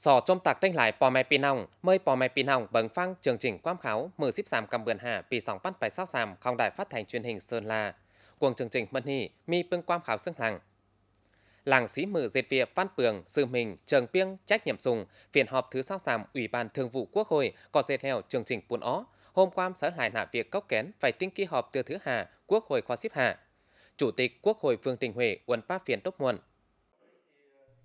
Sò trong tạc tên lại pò mẹ pì nòng, mời pò mẹ phăng chương trình quan khảo mở xếp sàm cầm bườn hà pì sóng bắt bài sao sàm không đài phát thanh truyền hình Sơn La. Cuồng chương trình mân hì mi bưng quan khảo xưng làng. Làng sĩ mở dệt việc văn bường, sư mình, trường piêng, trách nhiệm sùng, phiên họp thứ sao sàm Ủy ban Thường vụ Quốc hội có dệt theo chương trình buôn ó. Hôm qua sở lại nạ việc cốc kén phải tinh kỳ họp từ thứ hà Quốc hội khóa xếp hạ. Chủ tịch Quốc hội Vương Đình Huệ uẩn ba phiên tốt muộn.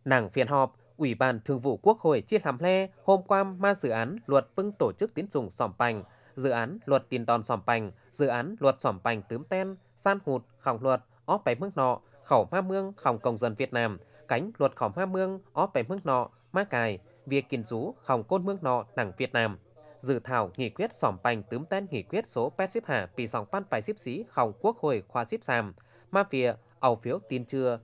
Nàng phiên họp, Ủy ban Thường vụ Quốc hội chia làm le hôm qua ma dự án luật bưng tổ chức tín dụng sòm pành, dự án luật tiền đòn sòm pành, dự án luật sòm pành tướm ten, san hụt, khổng luật, óp bảy mức nọ, khẩu ma mương khổng công dân Việt Nam, cánh luật khẩu ma mương óp bảy mức nọ, ma cài, việc kiên rú khổng côn mương nọ đảng Việt Nam. Dự thảo nghị quyết sòm pành tướm ten nghị quyết số 8 xếp hạ bị sòng pan bài xếp xí khổng quốc hội khoa xếp sàm, ma phía, ẩu phiếu tin chưa,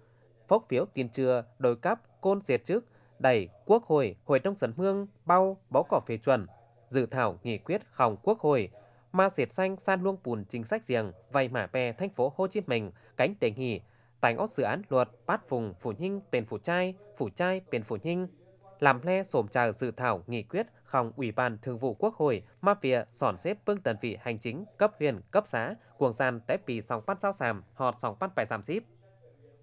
phốc phiếu tin chưa, đôi cấp, côn diệt trước, đẩy Quốc hội, Hội đồng dân hương, bao, báo cỏ phê chuẩn, dự thảo nghị quyết khòng Quốc hội, ma xịt xanh san luông bùn chính sách riêng, vay mã bè thành phố Hồ Chí Minh, cánh đề nghị, tại ngõ dự án luật bát vùng phủ nhinh bền phủ trai, phủ trai bền phủ nhinh, làm le sổm trào dự thảo nghị quyết không Ủy ban Thường vụ Quốc hội mà phía sòn xếp bưng tần vị hành chính cấp huyện, cấp xã, cuồng gian tép pì sòng bắt giao sàm, họt sòng bắt bài giảm xíp.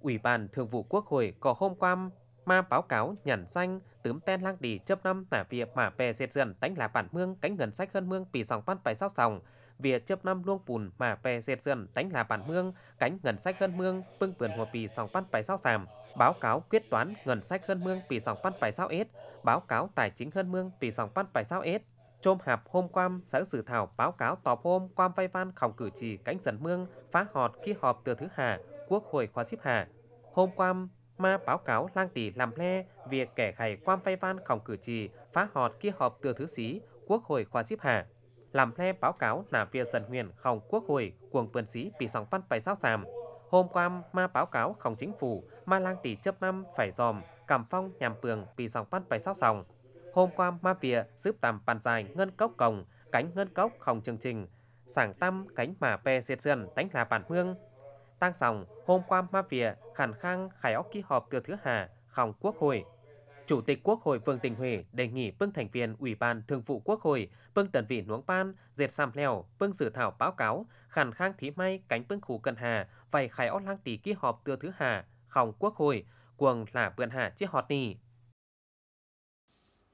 Ủy ban Thường vụ Quốc hội có hôm qua ma báo cáo nhận danh tướm ten lang đi chấp năm tả việc mà về diệt dần đánh là bản mương cánh ngân sách hơn mương bị sòng văn phải sao sòng. Việc chấp năm luông bùn mà về diệt dần đánh là bản mương cánh ngân sách hơn mương bưng vườn hồ bì sòng văn phải sao sàm. Báo cáo quyết toán ngân sách hơn mương bị sòng văn phải sao ết báo cáo tài chính hơn mương bị sòng văn phải sao ết Trôm hạp hôm qua, sở dự thảo báo cáo tọp hôm quam vay van khổng cử trì cánh dần mương phá họt khi họp từ thứ hà Quốc hội khóa xếp hà. Hôm qua, mà báo cáo lang tỷ làm le việc kẻ khải quan vay van khổng cử trì, phá họt kia họp từ thứ sĩ Quốc hội khoa xếp hạ. Làm le báo cáo là việc dần huyền khổng Quốc hội, cuồng quân sĩ bị sóng văn phải sao sàm. Hôm qua ma báo cáo khổng chính phủ ma lang tỷ chấp năm phải dòm, cảm phong nhằm tường bị sóng văn phải sao sòng. Hôm qua ma vỉa giúp tầm bàn dài ngân cốc cổng, cánh ngân cốc không chương trình, sảng tâm cánh mà pe diệt dần đánh là bản mương tăng dòng hôm qua ma việt khản khang khai óc kỳ họp từ thứ hà khòng quốc hội Chủ tịch Quốc hội Vương Đình Huệ đề nghị bưng thành viên Ủy ban Thường vụ Quốc hội, bưng tần vị nuống ban, diệt sam leo, bưng dự thảo báo cáo, khẳng khang thí may cánh bưng khu cần hà, vài khai óc lang tỷ ký họp từ thứ hà, khòng Quốc hội, cuồng là bươn hà chiếc họt nì.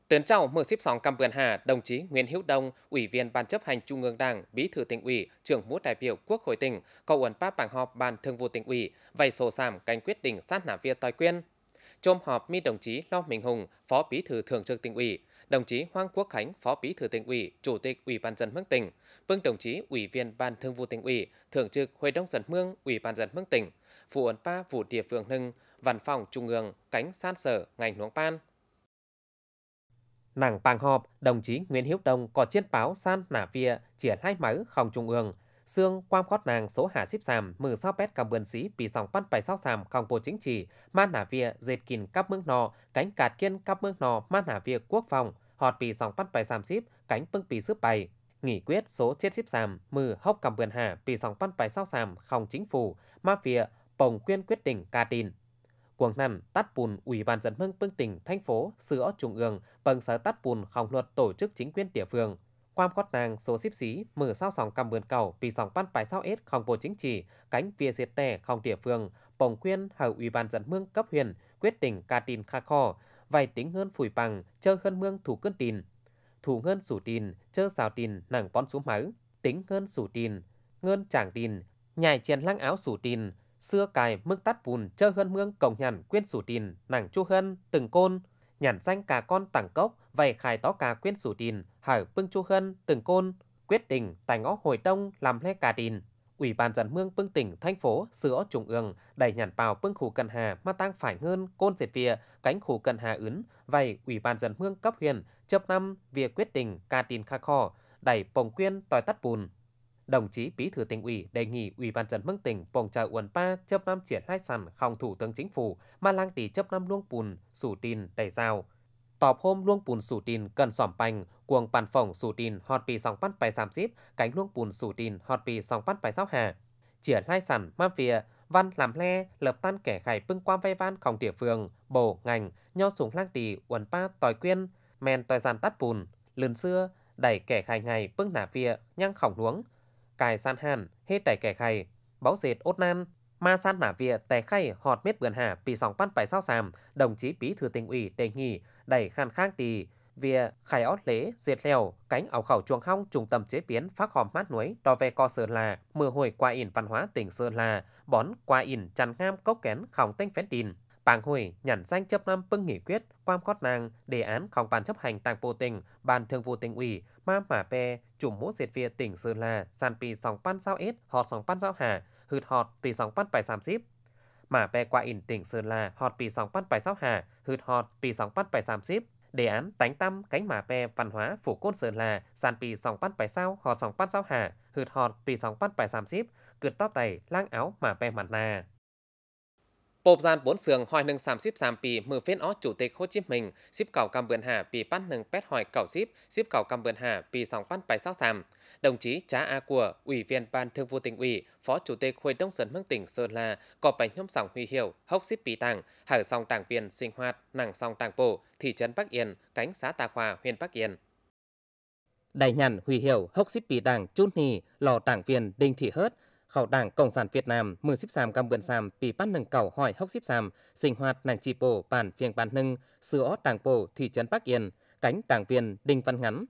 Tiến chào mừng xếp sóng cầm vườn hà, đồng chí Nguyễn Hữu Đông, Ủy viên Ban chấp hành Trung ương Đảng, Bí thư tỉnh ủy, trưởng múa đại biểu Quốc hội tỉnh, cầu uẩn pháp bảng họp Ban Thường vụ tỉnh ủy, vay sổ sảm canh quyết định sát nạp việc tòi quyên. Trôm họp mi đồng chí Lo Minh Hùng, Phó Bí thư Thường trực tỉnh ủy, đồng chí Hoàng Quốc Khánh, Phó Bí thư tỉnh ủy, Chủ tịch Ủy ban dân mương tỉnh, vương đồng chí Ủy viên Ban Thường vụ tỉnh ủy, Thường trực Hội đồng dân mương, Ủy ban dân mương tỉnh, phụ ẩn ba vụ địa phương hưng, văn phòng trung ương, cánh san sở, ngành nuống ban, Nàng bàng họp, đồng chí Nguyễn Hiếu Đông có chiến báo san nả vía triển hai máy không trung ương. Xương quam khót nàng số hạ xếp sàm, mừ sao bét cầm vườn sĩ bị sòng bắt bài sao sàm không bộ chính trị, man nả vía dệt kín cắp mương nò, cánh cạt kiên cắp mương nò man nả vía quốc phòng, họt bị sòng bắt bài sàm xếp, cánh bưng bị xếp bày. Nghỉ quyết số chết xếp sàm, mừ hốc cầm vườn hạ bị sòng bắt bài sao sàm không chính phủ, ma phía, bồng quyên quyết định ca tin. Quảng Nam tát bùn Ủy ban dân mương bưng tỉnh, thành phố, sửa trung ương, bằng sở tát bùn không luật tổ chức chính quyền địa phương. Quam khót nàng số xíp xí, mở sao sòng cầm vườn cầu, vì sòng ban bài sao ết không bộ chính trị, cánh vía diệt tè không địa phương, bổng quyên hầu Ủy ban dân mương cấp huyện, quyết định ca tin kha kho, vài tính hơn phủi bằng, chơ hơn mương thủ cơn tin. Thủ ngân sủ tin, chơ xào tin, nàng bón xuống máu, tính ngân sủ tin, ngân chàng tin, nhài chèn lăng áo sủ tin, xưa cài mức tắt bùn chơ hơn mương cổng nhằn quyên sủ tìn nàng chu hân từng côn. Nhàn danh cả con tảng cốc vầy khai tó cả quyên sủ tìn hở bưng chu hân từng côn. Quyết định tại ngõ hồi đông làm lê cả tìn. Ủy ban dân mương bưng tỉnh, thành phố, sửa trung ương, đẩy nhàn bào bưng khu cần hà mà tăng phải hơn côn diệt vía, cánh khu cần hà ứng, vậy Ủy ban dân mương cấp huyện, chấp năm việc quyết định cà tìn kha kho, đẩy bồng quyên tòi tắt bùn, đồng chí Bí thư tỉnh ủy đề nghị Ủy ban dân mức tỉnh Pong Trà Uẩn Pa chấp năm triển khai sản không thủ tướng chính phủ mà lang tỷ chấp năm luông bùn sủ tin đầy giao. Tọp hôm luông bùn sủ tin cần sỏm bành, cuồng bàn phỏng sủ tin hot bì song bắt bài sàm zip cánh luông bùn sủ tin hot bì song bắt bài sóc hà. Triển khai sản mâm vỉa, văn làm le, lập tan kẻ khải bưng quam vay van không địa phương, bộ ngành, nho súng lang tỷ Uẩn Pa tòi quyên, men tòi giàn tắt bùn, lần xưa đẩy kẻ khai ngày bưng nả vỉa, nhăng khổng luống, cài san hàn hết tài kẻ khay. Báo dệt ốt nan, ma san nả vịa tè khay, họt miết vườn hà, pì sòng pan phải sao sàm. Đồng chí bí thư tỉnh ủy đề nghị đẩy khăn khang tì, vịa khai ót lễ, diệt lèo, cánh ảo khẩu chuồng hong trung tâm chế biến phát hòm mát núi đò về co sơn là, mưa hồi qua ỉn văn hóa tỉnh sơn là, bón qua ỉn chăn ngam cốc kén, khòng tinh phén tin bàn Hủy nhận danh chấp năm phân nghị quyết quan cót nàng đề án không bàn chấp hành tàng bộ tỉnh, bàn thường vụ tỉnh ủy, ma mả pe, chủ mũ diệt việt tỉnh Sơn La, sàn pi sòng pan sao ít họ sòng pan sao hà, hụt họt pì sòng pan bài sam xíp. Mả pe qua in tỉnh Sơn La, họt pì sòng pan bài sao hà, hụt họt pì sòng pan bài sam xíp. Đề án tánh tâm cánh mả pe văn hóa phủ côn Sơn La, sàn pi sòng pan bài sao, họ sòng pan sao hà, hụt họt pì sòng pan bài sam xíp, cượt tóc tay lang áo mả pe mặt nà. បបសានបួនសឿងហើយនឹង32មើលហ្វេនអស់ជូទេខូជីមីង19កម្ពុជាហាពីប៉ាន់នឹង8ហើយ90 19កម្ពុជាហាពី 2863đồng chí Trá A Của, Ủy viên Ban Thường vụ tỉnh ủy, Phó Chủ tịch Hội đông sơn Hương tỉnh Sơn La, có bánh nhóm sòng huy hiệu, hốc xíp bì tàng, hở sòng đảng viên sinh hoạt, nàng sòng đảng bộ, thị trấn Bắc Yên, cánh xã Tà Khoa, huyện Bắc Yên. Đại nhàn hủy hiệu hốc xíp bì đảng chút hì lò đảng viên đinh thị hớt khẩu đảng Cộng sản Việt Nam mười xíp sàm cam bươn sàm bị bắt nâng cầu hỏi hốc xíp sàm sinh hoạt nàng chi bản phiên bản nâng, sửa đảng bộ, thị trấn Bắc Yên, cánh đảng viên Đinh Văn Ngắn.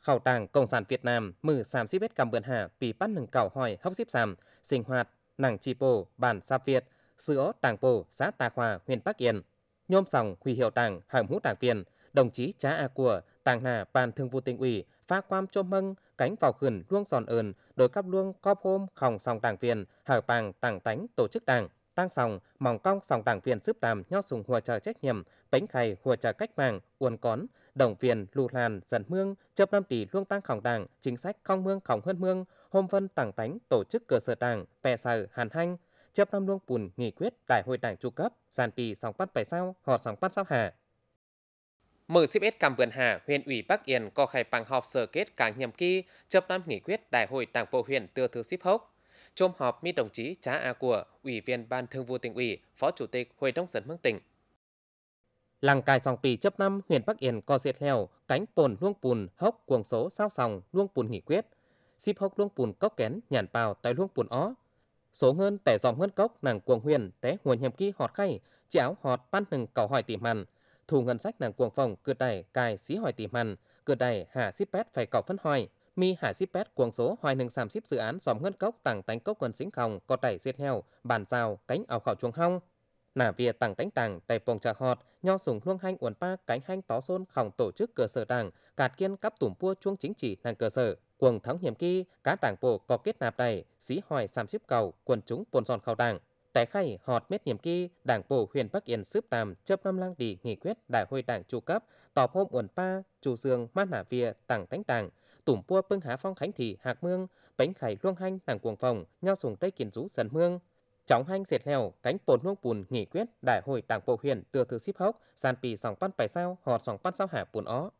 Khẩu đảng Cộng sản Việt Nam mử sàm xíp bết cam bươn hạ bị bắt nâng cầu hỏi hốc xíp sàm sinh hoạt nàng chi bộ, bản Sạp Việt sữa đảng bộ, xã Tà Khoa huyện Bắc Yên. Nhôm sòng huy hiệu đảng, hàm hữu đảng viên, đồng chí Trá A của tàng hà, ban thường vụ tỉnh ủy pha quam cho mâng cánh vào khẩn luông giòn ơn đội cắp luông cóp hôm khòng sòng đảng viên hở bàng tàng tánh tổ chức đảng, tăng sòng, mỏng cong sòng đảng viên giúp tàm nho sùng hùa trợ trách nhiệm, bánh khay hùa trợ cách mạng, uốn cón, đồng viên lù làn dần mương chấp năm tỷ luông tăng khòng đảng, chính sách không mương khòng hơn mương, hôm vân tàng tánh tổ chức cơ sở đảng pè sở hàn hanh chấp năm luông bùn nghị quyết đại hội đảng trung cấp, giàn pì sòng bắt bài sao họ sòng bắt sao hà. Mở 11 Cam Vườn Hà, huyện ủy Bắc Yên có khai bằng họp sơ kết cả nhiệm kỳ chấp năm nghị quyết đại hội đảng bộ huyện từ thứ ship hốc. Trong họp mi đồng chí Trá A của Ủy viên Ban Thường vụ tỉnh ủy, Phó Chủ tịch Hội đồng dân mương tỉnh. Làng cài sòng pì chấp năm huyện Bắc Yên có diệt heo, cánh bồn luông bùn hốc cuồng số sao sòng luông bùn nghị quyết. Ship hốc luông bùn cốc kén nhàn bào tại luông bùn ó. Số hơn tẻ dòng hơn cốc nàng cuồng huyền té nguồn nhiệm kỳ họt khay, chéo họt ban hừng cầu hỏi tìm hàn thu ngân sách nàng cuồng phòng cửa đẩy cài, xí hỏi tìm hằn. Cửa đẩy hạ xíp pét phải cọc phân hỏi mi, hạ xíp pét cuồng số, hoài nâng sàm ship dự án, dòm ngân cốc, tặng tánh cốc quần xính khòng có đẩy diệt heo, bàn rào cánh ảo khảo chuồng hong. Nả vía tặng tánh tàng tại phòng trà họt, nho sùng luông hanh uẩn pa, cánh hanh tó xôn, khòng tổ chức cơ sở đảng, cạt kiên cắp tủm pua chuông chính trị nàng cơ sở. Cuồng thắng hiểm kỳ cá tảng bộ có kết nạp đầy, xí hỏi sàm ship cầu, quần chúng bồn giòn khảo đảng. Tại khay họt mết nhiệm kỳ, Đảng bộ huyện Bắc Yên xếp tàm chấp năm lang đi nghị quyết đại hội đảng chủ cấp, tọp hôm uẩn pa, chủ dương mát nả vía tặng tánh tàng, tủm pua pưng há phong khánh thị hạc mương, bánh khải luông hanh nàng cuồng phòng, nhau sùng tây kiến rú sần mương. Trọng hanh diệt lèo, cánh bồn luông bùn nghị quyết đại hội đảng bộ huyện từ thứ ship hốc, sàn pì sòng pan bài sao, họt sòng pan sao hạ bùn ó.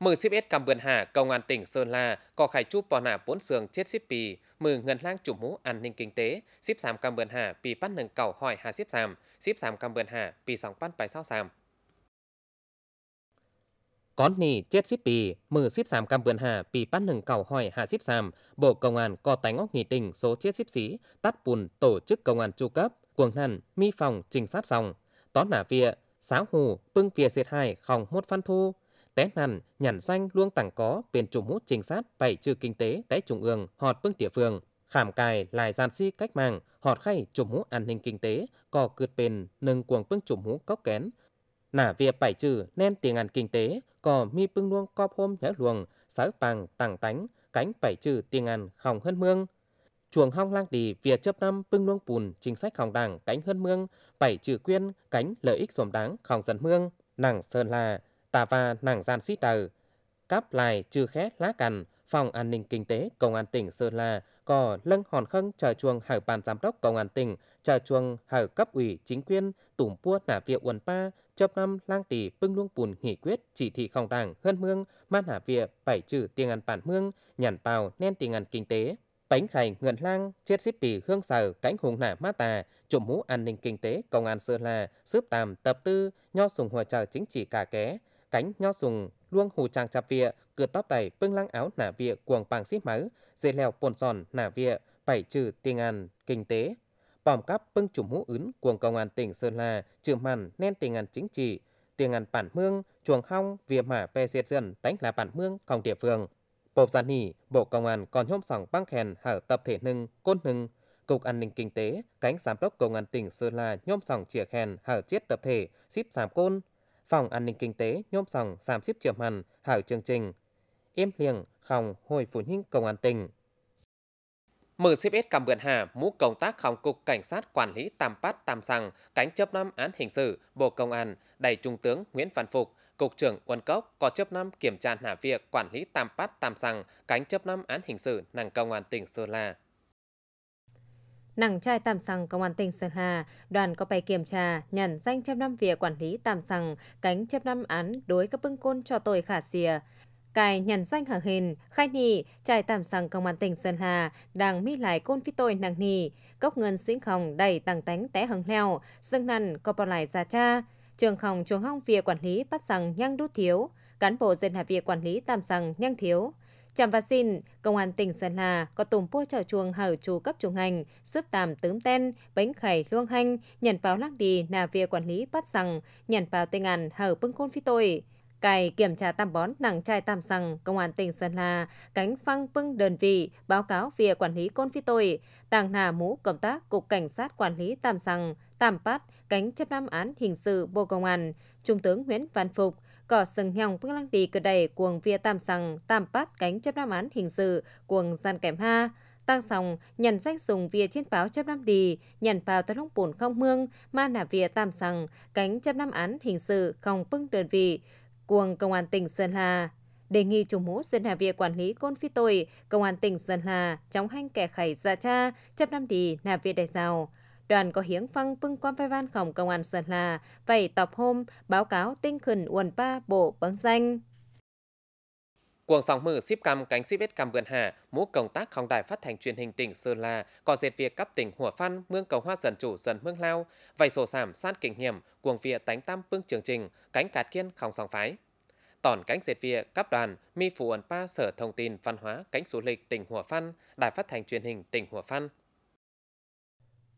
Mừng ship ết cầm bườn hạ, công an tỉnh Sơn La có khai chúp bò nạ bốn sườn chết ship pì, mừng ngân lang chủ mũ an ninh kinh tế, ship xàm cầm bườn hạ pì bắt nâng cầu hỏi hạ ship xàm, ship xàm cầm bườn hạ pì sòng bắt bài sao xàm. Con nì chết ship pì, mừng ship xàm cầm bườn hạ pì bắt nâng cầu hỏi hạ ship xàm, Bộ Công an có tánh óc nghị tình số chết ship sĩ, tắt bùn tổ chức công an chu cấp, cuồng hẳn, mi phòng, trình sát xong, tón nả vịa, sáo hù, bưng vịa diệt hai, không một phan thu, té nằn nhản danh luôn tặng có bên chủ hút trinh sát bảy trừ kinh tế tại trung ương, họt bưng địa phương. Khảm cài lại gian si cách mạng, họt khay chủ mũ an ninh kinh tế có cượt bền, nâng cuồng bưng chủ mũ cốc kén. Nả việc bảy trừ nên tiền ngàn kinh tế có mi bưng luông cọp hôm nhớ luồng sở bằng tặng tánh, cánh bảy trừ tiền ngàn khòng hơn mương. Chuồng hong lang đi việc chấp năm bưng luông bùn, chính sách khòng đảng cánh hơn mương bảy trừ quyên cánh lợi ích xóm đáng khòng dần mương. Nàng sơn là tà và nàng gian xít tờ. Cáp lại trừ khét lá cằn, phòng an ninh kinh tế công an tỉnh Sơn La có lân hòn khân chờ chuông hở bàn giám đốc công an tỉnh chờ chuông hở cấp ủy chính quyền tủm pua nả việc uẩn pa chấp năm lang tỷ bưng luông bùn nghị quyết chỉ thị không đảng hơn mương man hạ việc bảy trừ tiền ăn bản mương nhàn bào nên tiền ăn kinh tế bánh khải ngượn lang chết xếp bì hương sở cánh hùng nả mát tà trộm mũ an ninh kinh tế công an sơn la xếp tàm tập tư nho sùng hòa trợ chính trị cả ké cánh nho sùng luông hù trang chạp vịa cửa tóc tài, bưng lăng áo nả vịa cuồng bằng xít mớ dây leo bồn giòn nả vịa bảy trừ tiền ăn kinh tế. Bòm cắp bưng chùm mũ ứng cuồng công an tỉnh sơn la trừ màn nên tiền ăn chính trị tiền ăn bản mương chuồng hong vỉa mả pe diệt dân đánh là bản mương không địa phương. Bộ Gia Nỉ, Bộ Công an còn nhóm sòng băng khen hở tập thể nưng côn nưng. Cục An ninh Kinh tế, cánh giám đốc Công an tỉnh Sơn La nhóm sòng chìa khen hở chết tập thể, xíp giảm côn, Phòng An ninh Kinh tế nhóm sòng giảm ship trưởng hẳn hảo chương trình. Em liền khòng, hồi phụ huynh Công an tỉnh. Mở xếp ít cầm Vượn Hà, mũ công tác khòng cục cảnh sát quản lý Tam phát Tam Sằng, cánh chấp năm án hình sự, Bộ Công an, đầy Trung tướng Nguyễn Văn Phục, Cục trưởng Quân Cốc có chấp năm kiểm tra hạ việc quản lý tam phát tam sằng cánh chấp năm án hình sự nàng công an tỉnh Sơn La. Nàng trai tam sằng công an tỉnh Sơn La, đoàn có bài kiểm tra nhận danh chấp năm việc quản lý tam sằng cánh chấp năm án đối các bưng côn cho tội khả xìa. Cài nhận danh hở hình, khai nhị trai tam sằng công an tỉnh Sơn La đang mi lại côn phi tội nàng nì, cốc ngân xính khòng đầy tăng tánh té hứng leo, dâng nằn có bỏ lại ra cha, trường phòng chuồng hong việc quản lý bắt rằng nhăng đút thiếu, cán bộ dân hạ việc quản lý tam Sằng nhăng thiếu. Chạm và xin, Công an tỉnh Sơn La có tùm pua trò chuồng hở chủ cấp chủ hành, sớp tàm tướng ten, bánh khẩy luông hanh, nhận báo lắc đi nà việc quản lý bắt rằng, nhận báo tên ngàn hở bưng côn phi tội. Cài kiểm tra tam bón nặng trai tam sằng, Công an tỉnh Sơn La, cánh phăng bưng đơn vị, báo cáo việc quản lý côn phi tội, tàng nà mũ công tác Cục Cảnh sát Quản lý tam sằng, tam pát, cánh chấp năm án hình sự Bộ Công an, Trung tướng Nguyễn Văn Phục, có sừng nhòng bưng lăng đi cơ đầy cuồng via tam sằng, tam bát cánh chấp năm án hình sự cuồng gian kèm ha, tăng sòng nhận danh dùng via chiến báo chấp năm đi nhận vào tới lúc bổn không mương ma nà via tam sằng cánh chấp năm án hình sự không bưng đơn vị. Cuồng công an tỉnh Sơn La đề nghị chủ mũ dân hạ việc quản lý côn phi tội. Công an tỉnh Sơn La chống hành kẻ khải gia cha chấp năm đi nà via đại giàu đoàn có hiến phăng bưng quan phai văn phòng công an Sơn La vậy tập hôm báo cáo tinh khẩn uẩn ba bộ bấn danh. Cuồng sóng mử ship cam cánh ship vết cam vườn hà, mũ công tác không đài phát thanh truyền hình tỉnh Sơn La, có dệt việc cấp tỉnh Hủa Phan, mương cầu hoa dần chủ dần mương lao, vầy sổ sảm sát kinh nghiệm, cuồng vịa tánh tam bưng chương trình, cánh cát kiên không song phái. Tòn cánh dệt việc cấp đoàn, mi phủ ẩn pa sở thông tin văn hóa cánh du lịch tỉnh Hủa Phan, đài phát thanh truyền hình tỉnh Hủa Phan.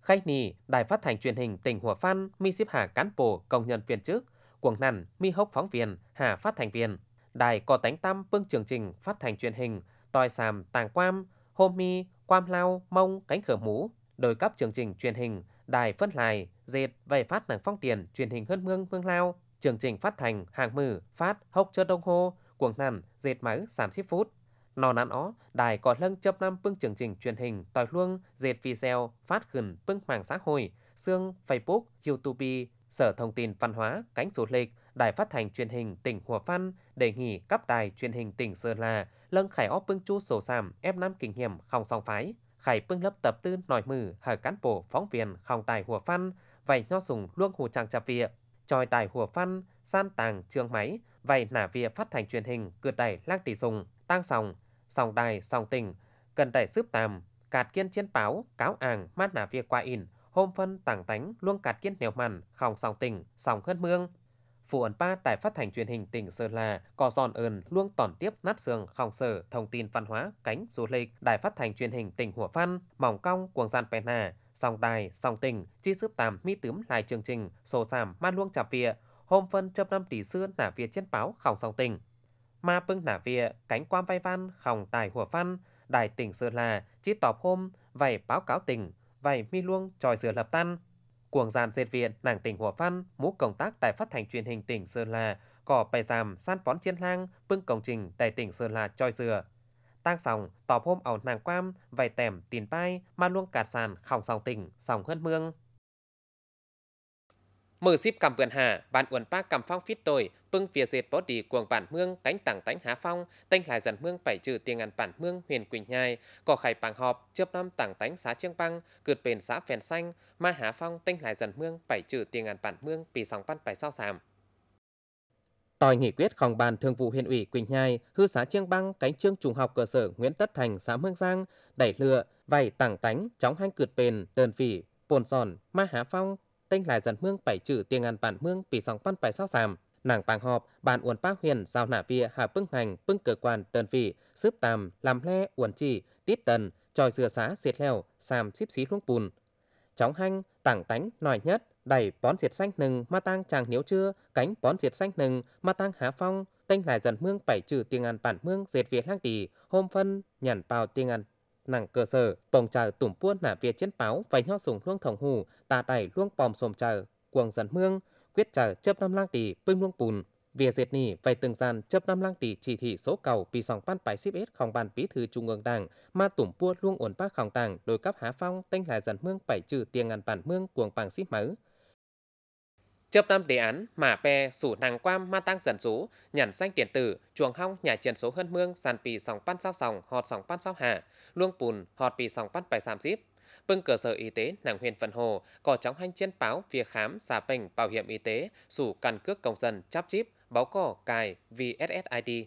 Khách nì, đài phát thanh truyền hình tỉnh Hủa Phan, mi xếp hạ cán bộ, công nhân viên chức, cuồng nằn, mi hốc phóng viên, hạ phát thanh viên. Đài có tánh Tâm, bưng chương trình phát thanh truyền hình, tòi sàm, tàng quam, hôm mi, quam lao, mông, cánh khở mũ. Đôi cấp chương trình truyền hình, đài phân lại, dệt, vầy phát nàng phong tiền, truyền hình hơn mương, mương lao. Chương trình phát thành, hàng mử, phát, hốc chơ đông hô, cuồng nằn, dệt máy, 30 phút. Nó nán ó, đài có lân chấp năm bưng chương trình truyền hình tòi luông, dệt video, phát khẩn bưng mạng xã hội, xương, Facebook, YouTube, Sở Thông tin Văn hóa, cánh du lịch, Đài phát thanh truyền hình tỉnh Hòa Phan đề nghị cấp đài truyền hình tỉnh Sơn La lân khải ó bưng chu sổ sàm ép năm kinh nghiệm không song phái, khải bưng lớp tập tư nổi mử hở cán bộ phóng viên không tài Hùa Phan, vậy nho sùng luông hồ trang chạp vịa, tròi đài Hùa Phan, san tàng trường máy, vậy nả vịa phát thanh truyền hình cượt đài lang tỷ sùng, tăng sòng, sòng đài, sòng tình cần tẩy sướp tàm, cạt kiên chiến báo, cáo àng, mát nả việc qua in, hôm phân tảng tánh luôn cạt kiên nèo mặn, khòng sòng tình sòng khất mương. Phụ ẩn ba tại phát thanh truyền hình tỉnh Sơn La có giòn ơn luôn tòn tiếp nát xương khòng sở thông tin văn hóa cánh du lịch đài phát thanh truyền hình tỉnh Hủa Phan mỏng cong cuồng gian pena sòng đài sòng tình chi sướp tàm mi tướm lại chương trình sổ sàm man luông chạp vịa hôm phân chấp năm tỷ xưa nả vịa chiến báo khòng sòng tình ma bưng nả vịa, cánh quan vai văn, khòng tài hùa văn, đài tỉnh Sơn La chỉ tọp hôm vầy báo cáo tỉnh vầy mi luông tròi sửa lập tan. Cuồng giàn dệt viện nàng tỉnh hùa văn, mũ công tác đài phát thanh truyền hình tỉnh Sơn La cỏ bày giảm san bón chiến lang bưng công trình đài tỉnh Sơn La tròi dừa. Tang sòng, tọp hôm ẩu nàng quam vầy tèm tiền pai, ma luông cạt sàn, khòng sòng tỉnh, sòng hơn mương. Mở ship cầm vườn hà, bạn uẩn pa cầm phong phít tồi, bưng phía dệt bó đi cuồng bản mương, cánh tảng tánh há phong, tênh lại dần mương bảy trừ tiền ngàn bản mương huyền Quỳnh Nhai, cỏ khải bằng họp, chớp năm tảng tánh xã Trương Băng, cượt bền xã Phèn Xanh, ma há phong tênh lại dần mương bảy trừ tiền ngàn bản mương bị sóng văn bảy sao sàm. Tòi nghị quyết phòng bàn thường vụ huyện ủy Quỳnh Nhai, hư xã Trương Băng, cánh trương trung học cơ sở Nguyễn Tất Thành, xã Mương Giang, đẩy lựa, vảy tảng tánh, chóng hanh cượt bền, đơn vị, bồn giòn, ma há phong, tên lại dần mương bảy chữ tiền ngàn bản mương bị sóng văn bài sao sàm. Nàng bàng họp, bàn uẩn pa huyền, giao nả vía, hạ bưng hành, bưng cơ quan, đơn vị, sướp tàm, làm le, uẩn chỉ, tiết tần, tròi dừa xá, diệt leo, xàm xíp xí luông bùn. Chóng hanh, tảng tánh, nòi nhất, đẩy bón diệt xanh nừng, ma tăng chàng nếu chưa, cánh bón diệt xanh nừng, ma tăng há phong, tên lại dần mương bảy chữ tiền ngàn bản mương diệt việt lang tỷ, hôm phân, nhằn vào tiền ngàn nàng cơ sở bồng chờ tủm buôn nả việt chiến báo phải nhau sùng luông thòng hù, tà đẩy luông bòm sồm chờ cuồng dần mương, quyết chờ chấp năm lang tỷ bưng luông bùn. Việc diệt nỉ phải từng gian chấp năm lang tỷ chỉ thị số cầu bị sòng ban bài ship S không ban bí thư trung ương đảng, mà tủm bua luông ổn bác khòng đảng đối cấp há phong tên là dần mương bảy trừ tiền ngàn bản mương cuồng bằng ship mở chấp năm đề án mà pe sủ nàng quam ma tăng dần số nhằn xanh tiền tử, chuồng hong nhà chiến số hơn mương, sàn pì sòng pan sao sòng, họt sòng pan sao hà, luông bùn họt pì sòng pan bài sàm zip bưng cơ sở y tế nàng huyền phần hồ, có chóng hành trên báo việc khám, xà bệnh bảo hiểm y tế, sủ căn cước công dân chắp chip báo cỏ cài VSSID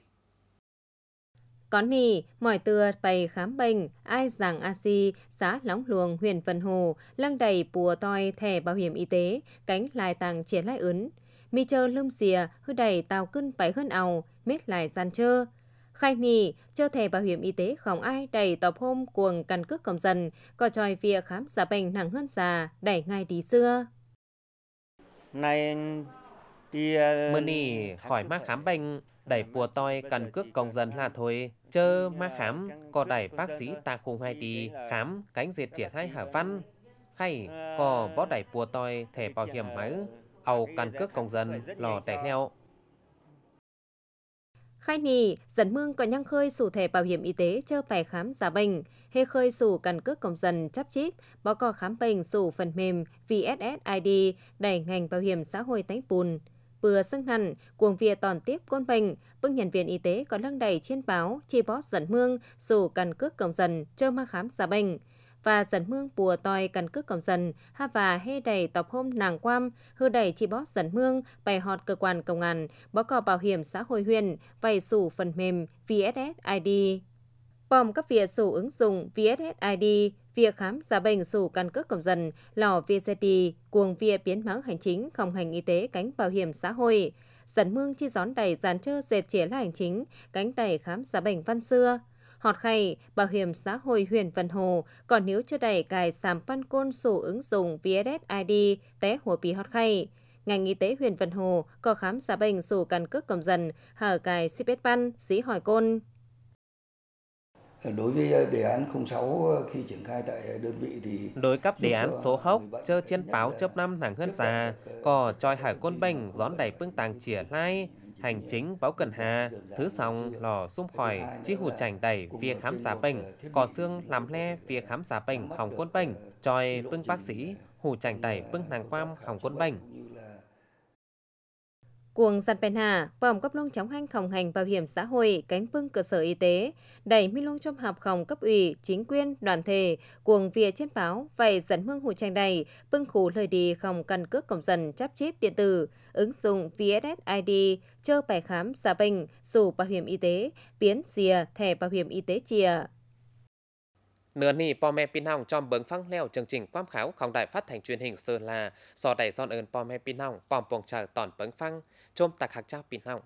có nì, mỏi từa bày khám bệnh, ai rằng a si, xã Lóng Luồng, huyện Vân Hồ, lăng đầy bùa toi thẻ bảo hiểm y tế, cánh lại tàng triển lại ướn. Mi chơ lưng xìa, hư đầy tàu cân bảy hơn àu, mết lại gian chơ. Khai nì, chơ thẻ bảo hiểm y tế không ai đầy tàu hôm cuồng căn cước công dân, có tròi việc khám giả bệnh nặng hơn già, đẩy ngay đi xưa. Này đi... Uh, Mơ nì, khỏi mắc khám bệnh, đẩy bùa toi cần cước công dân là thôi. Chơ ma khám có đẩy bác sĩ ta khung hai đi khám cánh diệt triển hai hả văn. Khay có bó đẩy bùa toi thẻ bảo hiểm máy ầu căn cước công dân lò đẩy theo Khai nì, dẫn mương có nhăng khơi sủ thẻ bảo hiểm y tế cho phải khám giả bệnh, hê khơi sủ căn cước công dân chấp chip, báo cò khám bệnh sủ phần mềm VSSID đẩy ngành bảo hiểm xã hội tánh bùn bừa sưng hẳn, cuồng vía tòn tiếp côn bệnh, bưng nhân viên y tế có lăng đầy trên báo, chi bót dẫn mương, sổ căn cước công dân, cho ma khám giả bệnh và dẫn mương bùa tòi căn cước công dân, ha và hê đầy tập hôm nàng quam, hư đầy chi bót dẫn mương, bày họt cơ quan công an, báo cò bảo hiểm xã hội huyện, vay sủ phần mềm VSSID. Bom các việc sổ ứng dụng VSSID, việc khám giả bệnh sổ căn cước công dân, lò VCD, cuồng việc biến máu hành chính, phòng hành y tế cánh bảo hiểm xã hội. dần mương chi gión đầy dàn chơ dệt chế là hành chính, cánh đầy khám giả bệnh văn xưa. Họt khay, bảo hiểm xã hội huyện Vân Hồ, còn nếu chưa đầy cài sàm pan côn sổ ứng dụng VSSID té hồ bì họt khay. Ngành y tế huyện Vân Hồ có khám giả bệnh sổ căn cước công dân, hở cài Sipet Pan, xí hỏi côn. Đối với ờ, đề án 06 ờ, khi triển khai tại đơn vị thì đối cấp đề án số hốc chơ trên báo chấp năm nàng hơn già có tròi hải côn bành gión đẩy bưng tàng chỉa lai hành chính báo cần hà thứ sòng lò xung khỏi chi hụt chảnh đẩy phía khám giả bệnh có xương làm le phía khám giả bệnh hỏng côn bệnh tròi bưng bác sĩ hủ chảnh đẩy bưng nàng quam hỏng côn bệnh Cuồng giặt bèn hà, vòng cấp lông chống hành khổng hành bảo hiểm xã hội, cánh bưng cơ sở y tế, đẩy mi lông trong học khổng cấp ủy, chính quyền, đoàn thể, cuồng vía trên báo, vậy dẫn mương hủ tranh đầy, bưng khủ lời đi khổng căn cước công dân chắp chip điện tử, ứng dụng VSSID, chơ bài khám giả bệnh, sổ bảo hiểm y tế, biến xìa, thẻ bảo hiểm y tế chìa. Nửa nì bò mẹ pin hỏng trong bướng phăng leo chương trình quam khảo không đài phát thành truyền hình Sơn là so đẩy son ơn bò mẹ pin hỏng bòm bồng chờ tòn bướng phăng chôm tạc hạc trao pin hồng